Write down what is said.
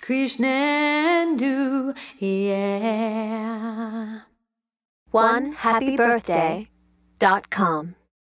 Krishnendu, yeah. One happy birthday dot com.